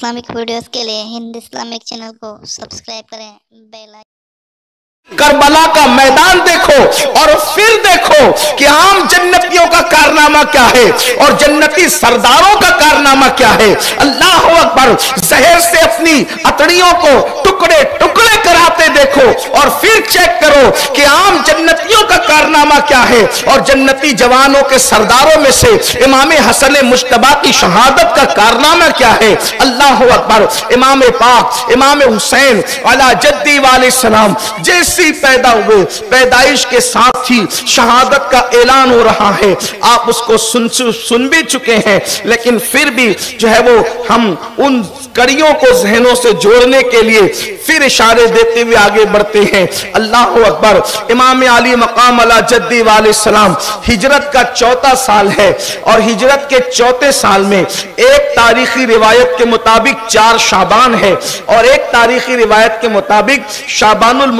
Islamic videos के लिए Hind Islamic channel को सब्सक्राइब करें बेल आइकन करबला का मैदान देखो और फिर देखो कि आम जन्नतियों का कारनामा क्या है और जन्नती सरदारों का कारनामा क्या है। अल्लाह अकबर, जहर से अपनी अतड़ियों को टुकड़े टुकड़े कराते देखो और फिर चेक करो कि आम जन्नतियों का कारनामा क्या है और जन्नती जवानों के सरदारों में से इमाम हसन मुश्तबा की शहादत का कारनामा क्या है। अल्लाह अकबर, इमाम पाक, इमाम हुसैन, अला जद्दी वाले सलाम जैसे ही पैदा हुए। पैदाइश के साथ ही शहादत का ऐलान हो रहा है। आप उसको सुन सुन भी चुके हैं, लेकिन फिर भी जो है वो हम उन कड़ियों को जहनों से जोड़ने के लिए फिर इशारे देते हुए आगे बढ़ते हैं। अल्लाह अकबर। इमाम अली मकाम अला जद्दी वाले सलाम। हिजरत का चौथा साल है और हिजरत के चौथे साल में एक तारीखी रिवायत के मुताबिक चार शाबान है और एक तारीखी रिवायत के मुताबिक शाबानुल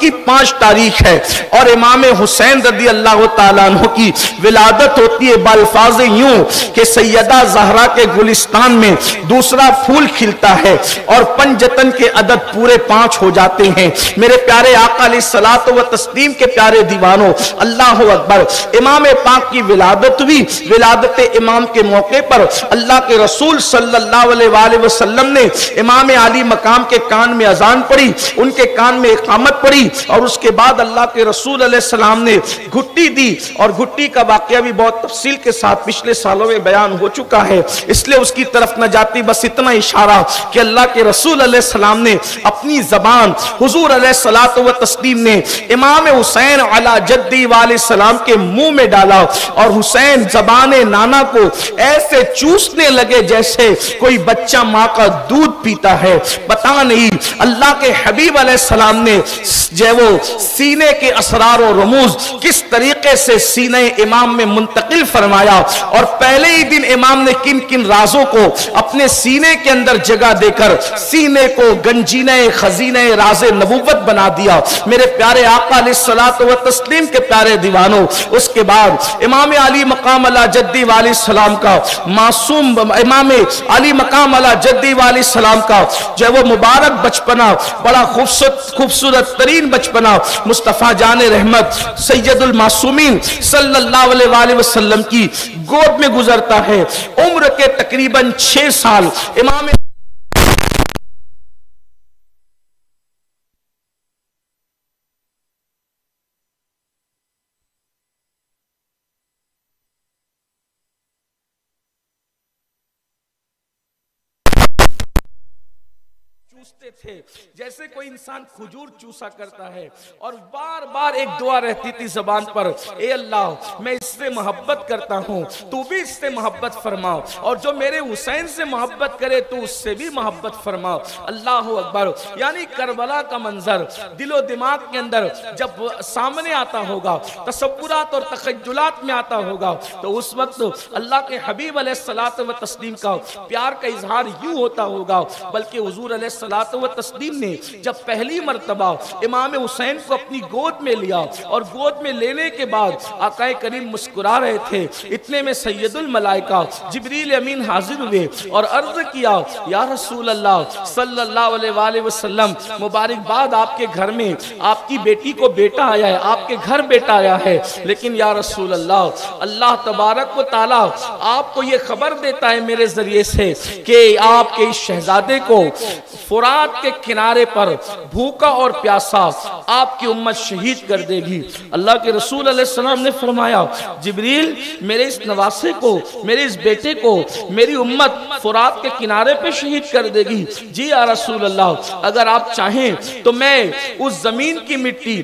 की पाँच तारीख है और इमाम हुसैन रदी अल्लाह तु की विलादत होती है बाल्फाज यूँ कि सैयदा जहरा के गुलिस्तान में दूसरा फूल खिलता है और पंजतन के अदद पूरे पाँच हो जाते हैं। मेरे प्यारे आका सलात व तस्लीम के प्यारे दीवानों, अल्लाह अकबर, इमाम पाक की विलादत हुई विलादत इमाम के मौके पर अल्लाह के रसूल सल्लल्लाहु वसल्लम ने इमाम आली मकाम के कान में अजान पड़ी उनके कान में इकामत पड़ी और उसके बाद अल्लाह के रसूल सलाम ने घुट्टी दी और घुट्टी का वाक्य भी बहुत तफसील के साथ पिछले सालों में बयान हो चुका है। इसलिए उसकी तरफ़ न जाती बस इतना इशारा कि अल्लाह के रसूल सलाम ने अपनी जबान हजूर सलात व तस्लीम ने इमाम हुसैन अला जद्दी वाले सलाम के मुँह में डाला और हुसैन जबान नाना को ऐसे चूसने लगे जैसे कोई बच्चा माँ का दूध पीता है। पता नहीं। अल्लाह के हबीब सलाम ने वो सीने के असरार और रमूज किस तरीके से सीने इमाम में मुंतकिल फरमाया और पहले ही दिन इमाम ने किन किन राजों को अपने सीने के अंदर जगह देकर सीने को गंजीने, खजीने, राज नबूवत बना दिया। मेरे प्यारे आका सलात व तस्लीम के प्यारे दीवानों, उसके बाद इमाम अली मकाम अला जद्दी वाली सलाम का मासूम इमाम अली मकाम अला जद्दी वाली सलाम का जो वो मुबारक बचपना बड़ा खूबसूरत खूबसूरत तरीन बचपना मुस्तफ़ा जान रहमत सैदुल मासूमीन की गोद में गुजरता है। उम्र के तकरीबन छः साल, इमाम चूसते थे, जैसे कोई इंसान खजूर चूसा करता है और बार बार एक दुआ रहती थी जबान पर, ए अल्लाह, मैं इससे मोहब्बत करता हूँ, तू भी इससे मोहब्बत फरमाओ, और जो मेरे हुसैन से मोहब्बत करे तो उससे भी मोहब्बत फरमाओ। अल्लाह अकबर। यानी करबला का मंजर, दिलो दिमाग के अंदर जब सामने आता होगा तस्वुरात और तखजुलात में आता होगा तो उस वक्त अल्लाह के हबीब सलात व तस्लीम का प्यार का इजहार यूँ होता होगा, बल्कि हजूर सलात व तस्लीम ने जब पहली मरतबा इमाम हुसैन को अपनी गोद में लिया और गोद में लेने के बाद आकाए करीम मुस्कुरा रहे थे, इतने में सैयदुल मलाइका जिब्रील अमीन हाजिर हुए और अर्ज़ किया, या रसूल अल्लाह सल्लल्लाहु अलैहि मुबारकबाद आपके घर में, आपकी बेटी को बेटा आया है, आपके घर बेटा आया है। लेकिन, या रसूल अल्लाह अल्लाह तबारक व ताला आपको ये खबर देता है मेरे ज़रिए से कि आपके इस शहजादे को फुरात के किनारे पर भूखा और प्यासा आपकी उम्मत शहीद कर देगी। अल्लाह के रसूल सलाम ने फरमाया, जबरील, मेरे इस नवासे को, मेरे इस बेटे को, मेरी उम्मत फुरात के किनारे पे शहीद कर देगी। जी या रसूल अल्लाह अगर आप चाहें तो मैं उस ज़मीन की मिट्टी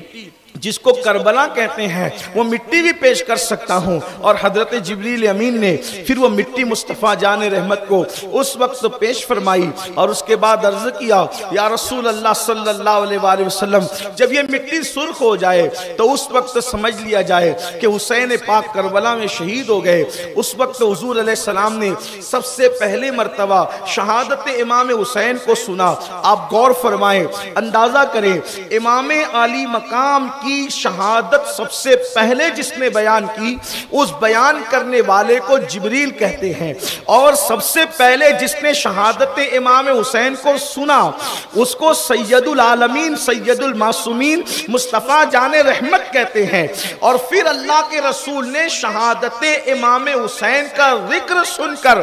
जिसको करबला कहते हैं, वो मिट्टी भी पेश कर सकता हूँ। और हज़रत जबरील अमीन ने फिर वो मिट्टी मुस्तफ़ा जान रहमत को उस वक्त पेश फरमाई और उसके बाद अर्ज़ किया, या रसूल अल्लाह सल्लल्लाहु अलैहि वसल्लम, जब ये मिट्टी सुर्ख हो जाए तो उस वक्त समझ लिया जाए कि हुसैन पाक करबला में शहीद हो गए। उस वक्त हजूर सलाम ने सबसे पहले मरतबा शहादत इमाम हुसैन को सुना। आप गौर फरमाएँ, अंदाज़ा करें, इमाम आली मकाम की की शहादत सबसे पहले जिसने बयान की, उस बयान करने वाले को जिबरील कहते हैं। और सबसे पहले जिसने शहादत इमाम हुसैन को सुना, उसको सैयदुल आलमीन, सैयदुल मासूमीन मुस्तफ़ा जान रहमत कहते हैं। और फिर अल्लाह के रसूल ने शहादत इमाम हुसैन का ज़िक्र सुनकर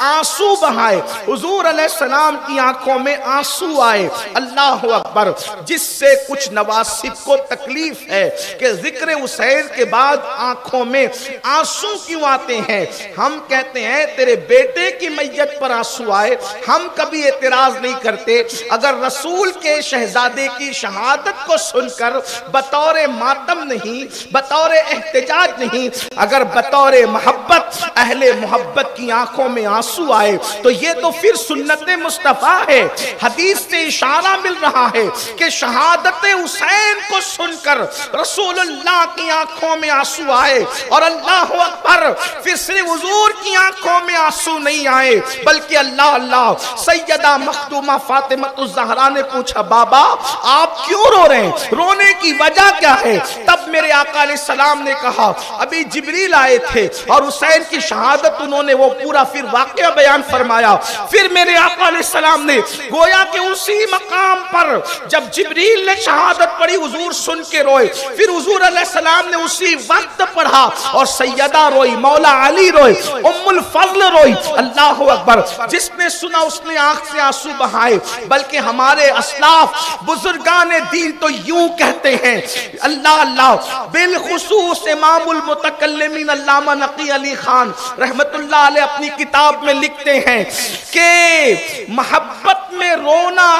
आँसू बहाए। हुजूर सलाम की आँखों में आँसू आए। अल्लाह अकबर, जिससे कुछ नवासिब को तकलीफ़ है कि ज़िक्र हुसैन के बाद आँखों में आँसू क्यों आते हैं? हम कहते हैं, तेरे बेटे की मैयत पर आँसू आए। हम कभी एतराज़ नहीं करते। अगर रसूल के शहजादे की शहादत को सुनकर बतौर मातम नहीं, बतौर एहतजाज नहीं, अगर बतौर मोहब्बत, अहले मोहब्बत की आँखों में आँसू आए तो ये तो फिर सुन्नत मुस्तफ़ा है। हदीस से इशारा मिल रहा है कि शहादत हुसैन को सुनकर रसूलुल्लाह की आँखों में आँसू आए और अल्लाह अकबर फिर सिर्फ़ हुजूर की आँखों में आँसू नहीं आए, बल्कि अल्लाह अल्लाह, सैयदा मखदूमा फातिमा जहरा ने पूछा, बाबा, आप क्यों रो रहे हैं? रोने की वजह क्या है? तब मेरे आका सलाम ने कहा, अभी जिबरील आए थे और हुसैन की शहादत उन्होंने वो पूरा फिर वाक्य बयान फरमाया। फिर मेरे आका सलाम ने गोया के उसी मकाम पर जब जिबरील ने शहादत पढ़ी, हुजूर सुन के रोए। फिर हुजूर सलाम ने उसी वक्त पढ़ा और सैयदा रोई, मौला अली रोई, उम्मुल फजल रोई। अल्लाह अकबर। जिसने सुना उसने आँख से आँसू बहाए। बल्कि हमारे असलाफ, बुजुर्गान दीन तो यूँ कहते हैं, अल्लाह अल्लाह। बिलखसूस इमामुल मुतकल्लिमीन अल्लामा नकी अली खान, रहमतुल्लाह अलैह अपनी किताब में लिखते हैं कि मोहब्बत में रोना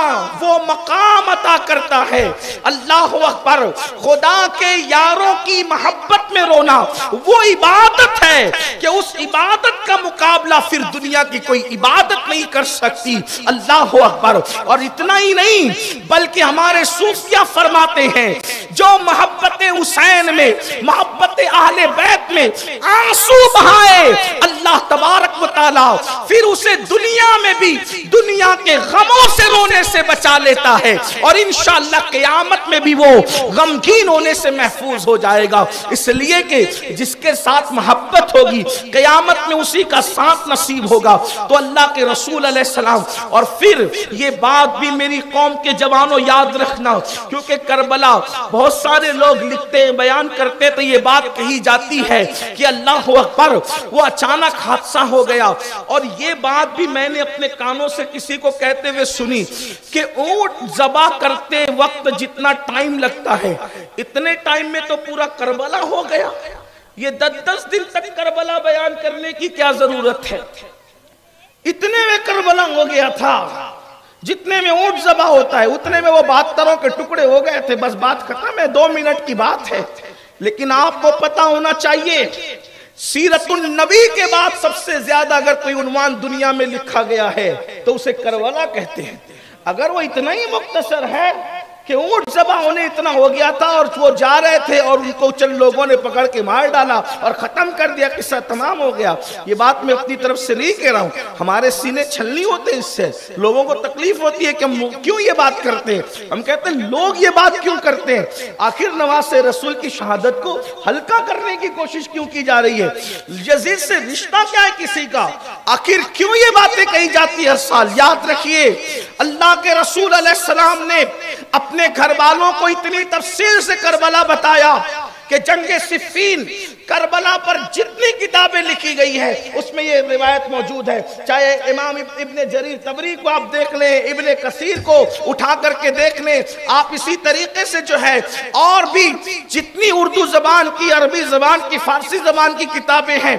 वो मकाम अता करता है। अल्लाह अकबर। खुदा के यारों की मोहब्बत में रोना, वो इबादत है कि उस इबादत का मुकाबला फिर दुनिया की कोई इबादत नहीं कर सकती। अल्लाह अकबर। और इतना ही नहीं, बल्कि हमारे सूफिया फरमाते हैं, जो मोहब्बत हुसैन में, मोहब्बत आहले बैत में आँसू बहाए, अल्लाह तबारक वाला फिर उसे दुनिया में भी, दुनिया के गमों से रोने से बचा लेता है और इंशाल्लाह क़यामत में भी वो गमगीन होने से महफूज हो जाएगा। इसलिए कि जिसके साथ मोहब्बत होगी, क़यामत में उसी का साथ नसीब होगा। तो अल्लाह के रसूल सलाम, और फिर ये बात भी मेरी कौम के जवानों याद रखना, क्योंकि करबला, बहुत सारे लोग लिखते हैं, बयान करते तो ये बात कही जाती है कि अल्लाह अकबर, वो अचानक हादसा हो गया। और ये बात भी मैंने अपने कानों से किसी को कहते हुए सुनी कि ऊँट जबा करते वक्त जितना टाइम लगता है। इतने टाइम में तो पूरा करबला हो गया। ये दस दस दिन तक करबला बयान करने की क्या ज़रूरत है? इतने में करबला हो गया था। जितने में ऊँट जबा होता है, उतने में वो बहत्तरों के टुकड़े हो गए थे। बस बात खत्म है, दो मिनट की बात है। लेकिन आपको पता होना चाहिए सीरतुल नबी के बाद सबसे ज़्यादा अगर कोई उन्वान दुनिया में लिखा गया है तो उसे करवला कहते हैं। अगर वो इतना ही मुख्तसर है कि ऊँट जबा होने इतना हो गया था और वो जा रहे थे और उनको चंद लोगों ने पकड़ के मार डाला और खत्म कर दिया, किस्सा तमाम हो गया। ये बात मैं अपनी तरफ़ से नहीं कह रहा हूँ। हमारे सीने छलनी होते हैं इससे। लोगों को तकलीफ़ होती है कि हम क्यों ये बात करते हैं? हम कहते हैं, लोग ये बात क्यों करते हैं? आखिर नवाज़ से रसूल की शहादत को हल्का करने की कोशिश क्यों की जा रही है? यजीद से रिश्ता क्या है किसी का? आखिर क्यों ये बातें कही जाती है हर साल? याद रखिए, अल्लाह के रसूल ने अपने अपने घर वालों को इतनी तफसील से करबला बताया कि जंग सिफीन करबला पर जितनी किताबें लिखी गई है, उसमें ये रिवायत मौजूद है। चाहे इमाम इब्ने जरीर तबरी को आप देख लें, इब्ने कसीर को उठा करके देख लें, आप इसी तरीके से जो है, और भी जितनी उर्दू जबान की, अरबी जबान की, फारसी जबान की किताबें हैं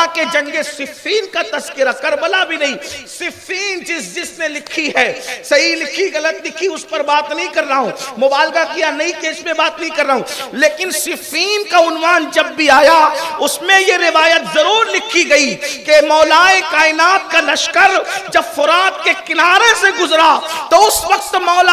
हत्ता के जंग सिफीन का तस्करा, करबला भी नहीं। सिफीन जिस जिसने लिखी है, सही लिखी, गलत लिखी, उस पर बात नहीं कर रहा हूँ। मुबालगा किया नई केस में बात नहीं कर रहा हूँ। लेकिन सिफीन का उन्वान जब भी आया, उसमें यह रिवायत ज़रूर लिखी गई कि मौलाए कायनात का लश्कर जब फुरात के किनारे से गुजरा तो उस वक्त मौला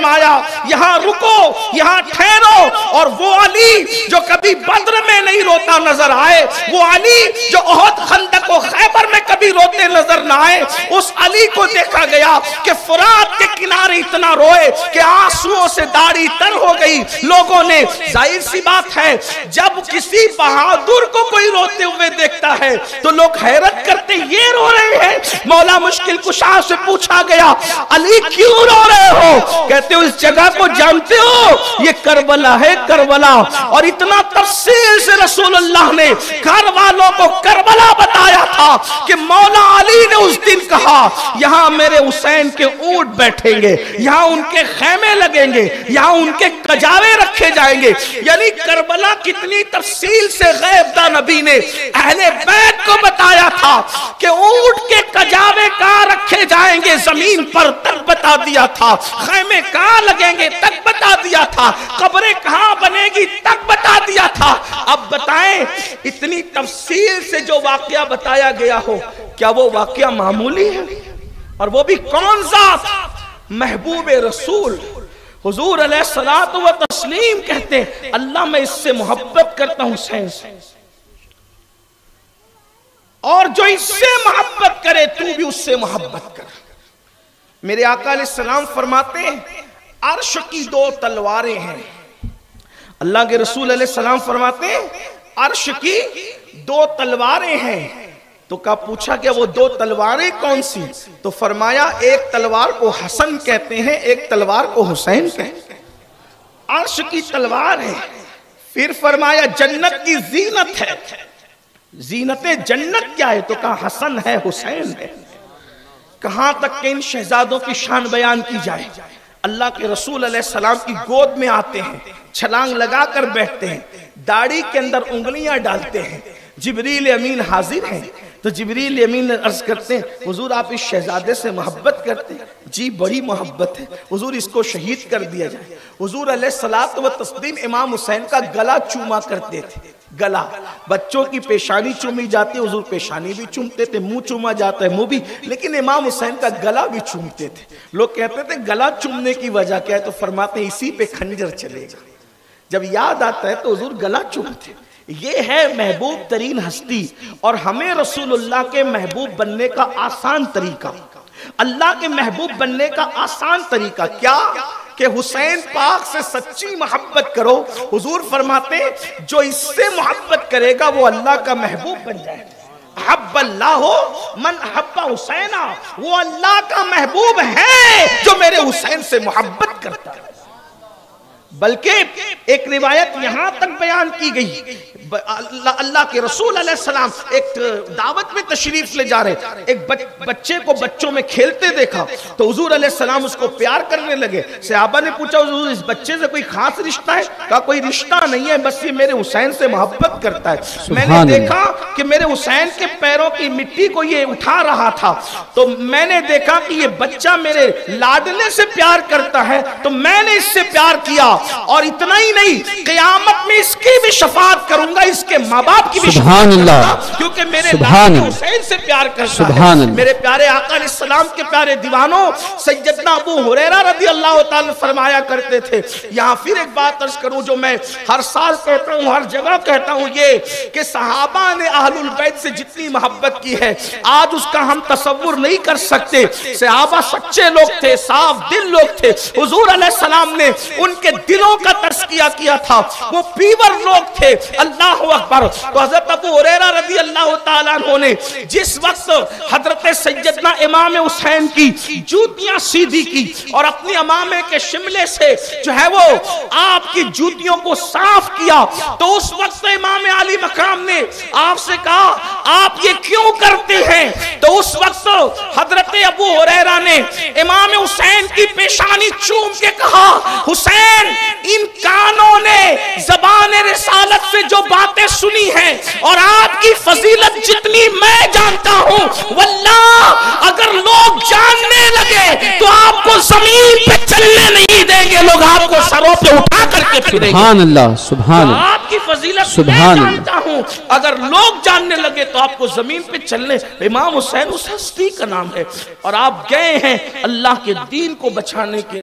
फरमाया, यहाँ रुको, यहाँ ठहरो। और वो अली जो कभी बद्र में नहीं रोता नज़र आए, वो अली जो ओहद खंदक व खैबर में कभी रोते नज़र ना आए, उस अली को देखा गया कि फुरात के किनारे इतना रोए कि आंसुओं से दाढ़ी तर हो गई। लोगों ने, ज़ाहिर सी बात है, जब किसी बहादुर को कोई रोते हुए देखता है तो लोग हैरत करते ये रो रहे हैं। मौला मुश्किल कुशा से पूछा गया, अली क्यों रो रहे हो? कहते हो, इस जगह को जानते हो? ये करबला है करबला। और इतना तफसील से रसूलुल्लाह ने घर वालों को करबला बताया था कि मौला अली ने उस दिन कहा, यहाँ मेरे हुसैन के ऊँट बैठेंगे, यहाँ उनके खेमे लगेंगे, यहाँ उनके कजावे रखे जाएँगे। यानी करबला कितनी तफसील से गैबदा नबी ने अहले बैत को बताया था। रखे जाएँगे, ज़मीन पर तक बता दिया था। खेमे कहाँ लगेंगे, तक बता दिया था। कब्रें कहाँ बनेगी, तक बता दिया था। अब बताएँ, इतनी तफसील से जो वाकया बताया गया हो, क्या वो वाकया मामूली है? और वो भी कौन सा महबूब रसूल। हुजूर सलात व तस्लीम कहते हैं, अल्लाह मैं इससे मोहब्बत करता हूँ हुसैन से और जो इससे मोहब्बत करे, तू भी उससे मोहब्बत कर। मेरे आका सलाम फरमाते हैं, अर्श की दो तलवारें हैं। अल्लाह के रसूल सलाम फरमाते हैं, अर्श की दो तलवारें हैं। तो का पूछा क्या वो दो तलवारें कौन सी? तो फरमाया, एक तलवार को हसन कहते हैं, एक तलवार को हुसैन कहते हैं। अर्श की तलवार है। फिर फरमाया, जन्नत की जीनत है। जीनत जन्नत क्या है? तो कहा हसन है, हुसैन है? कहाँ तक के इन शहजादों की शान बयान की जाए? अल्लाह के रसूल सलाम की गोद में आते हैं, छलांग लगा कर बैठते हैं, दाढ़ी के अंदर उंगलियाँ डालते हैं, जिबरील अमीन हाजिर हैं तो जबरील यमीन अर्ज़ करते हैं, हुजूर, आप इस शहजादे से मोहब्बत करते हैं। जी, बड़ी मोहब्बत है। हुजूर, इसको शहीद कर दिया जाए। हुजूर सलात व तस्लीम इमाम हुसैन का गला चूमा करते थे। गला। बच्चों की पेशानी चूमी जाती है पेशानी भी चूमते थे, मुँह चूमा जाता है, मुँह भी। लेकिन इमाम हुसैन का गला भी चूमते थे। लोग कहते थे, गला चूमने की वजह क्या है? तो फरमाते इसी पे खंजर चलेगा। जब याद आता है तो हुजूर गला चूमते ये है महबूब तरीन हस्ती और हमें रसूलुल्लाह के महबूब बनने का आसान तरीका। अल्लाह के महबूब बनने का आसान तरीका क्या? कि हुसैन पाक से सच्ची मोहब्बत करो। हुजूर फरमाते, जो इससे मोहब्बत करेगा वो अल्लाह का महबूब बन जाए हब्बल्ला हो मन हब्बा हुसैना, वो अल्लाह का महबूब है जो मेरे हुसैन से मोहब्बत करता है। बल्कि एक रिवायत यहाँ तक बयान की गई। अल्लाह अल्लाह के रसूल सलाम एक दावत में तशरीफ़ ले जा रहे। एक बच, बच्चे को बच्चों में खेलते देखा तो हजूर सलाम उसको प्यार करने लगे। सहाबा ने पूछा इस बच्चे से कोई खास रिश्ता है? कहा कोई रिश्ता नहीं है बस ये मेरे हुसैन से मोहब्बत करता है। मैंने देखा कि मेरे हुसैन के पैरों की मिट्टी को ये उठा रहा था। तो मैंने देखा कि ये बच्चा मेरे लाडले से प्यार करता है। तो मैंने इससे प्यार किया। और इतना ही नहीं कयामत में इसकी भी शफात करूँगा इसके माँ बाप की भी क्योंकि मेरे हुसैन से प्यार करता है। मेरे प्यारे आका सलाम के प्यारे दीवानों सैयदना अबू हुरैरा रदी अल्लाह फरमाया करते थे। यहाँ फिर एक बात अर्ज़ करूँ जो मैं हर साल कहता हूँ हर जगह कहता हूँ ये कि सहाबा ने अहलुल बैत से जितनी मोहब्बत की है आज उसका हम तस्वुर नहीं कर सकते। सहाबा सच्चे लोग थे साफ़ दिल लोग थे। हुजूर सलाम ने उनके दिलों का तस्किया किया था। वो पीवर लोग थे। अल्लाह अकबर। तो हज़रत अबू हुरैरा रज़ी अल्लाह तआला ने जिस वक्त हज़रत सैयदना इमाम हुसैन की जूतियाँ सीधी की और अपनी अमामे के शिमले से जो है वो आपकी जूतियों को साफ़ किया। तो उस वक्त इमाम अली मकाम ने आपसे कहा, आप ये क्यों करते हैं? तो उस वक्त हज़रत अबू हुरैरा ने इमाम हुसैन की पेशानी चूम के कहा, हुसैन, इन कानों ने, जबान रिसालत से जो बातें सुनी हैं और आपकी फजीलत जितनी मैं जानता हूँ वल्ला अगर लोग जानने लगे तो आपको ज़मीन पे चलने नहीं देंगे लोग आपको सरों पे उठा करके फिरेंगे। अल्लाह सुभान तो आपकी फजीलत सुभान जानता हूँ अगर लोग जानने लगे तो आपको ज़मीन पे चलने इमाम हुसैन उस हस्ती का नाम है। और आप गए हैं अल्लाह के दीन को बचाने के